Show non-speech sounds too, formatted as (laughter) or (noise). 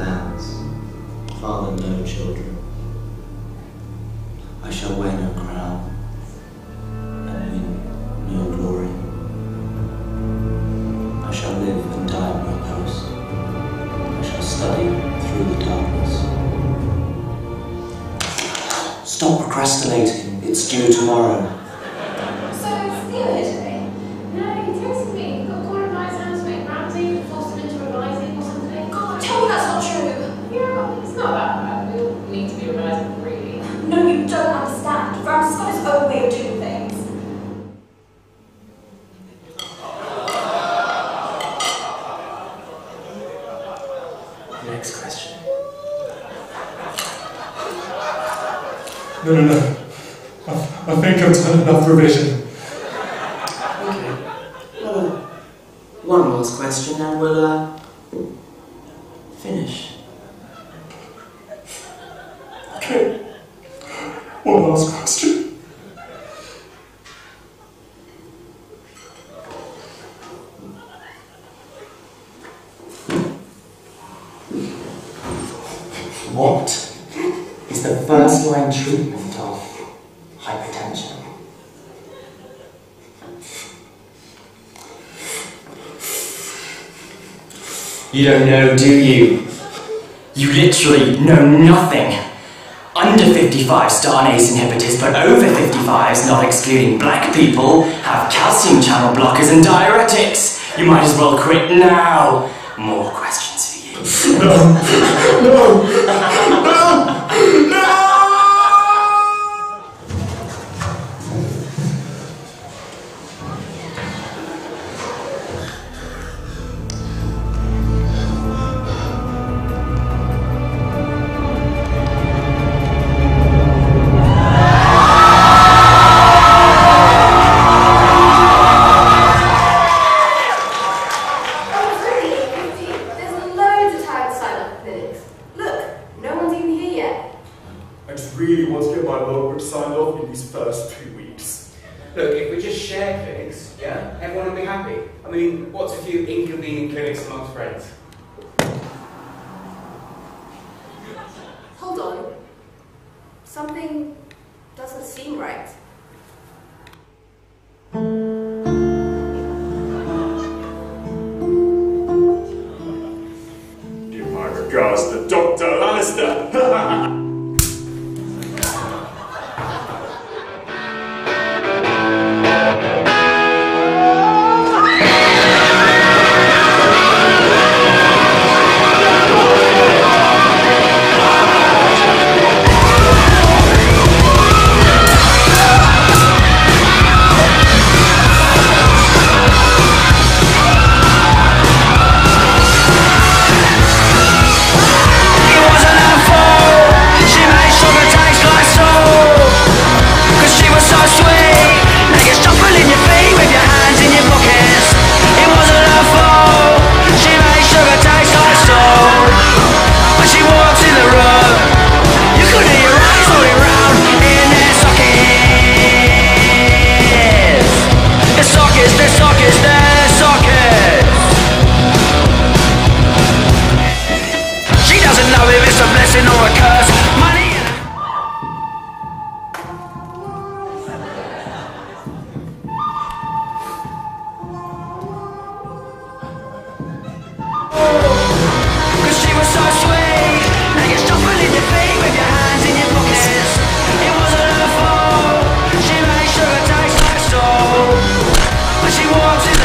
lands, father no children. I shall wear no crown, and win no glory. I shall live and die at my post. I shall study through the darkness. Stop procrastinating. It's due tomorrow. No, no, no. I, I think I've done enough revision. Okay. Well, one last question and we'll, uh, finish. Okay. One last question. What is the first line treatment of hypertension? You don't know, do you? You literally know nothing. Under 55 star ACE inhibitors, but over 55s, not excluding black people, have calcium channel blockers and diuretics. You might as well quit now. More questions for you. (laughs) Oh, really want to get my logbook signed off in these first two weeks. Look, if we just share clinics, yeah, everyone will be happy. I mean, what's a few inconvenient clinics amongst friends? Hold on. Something doesn't seem right. she walks it.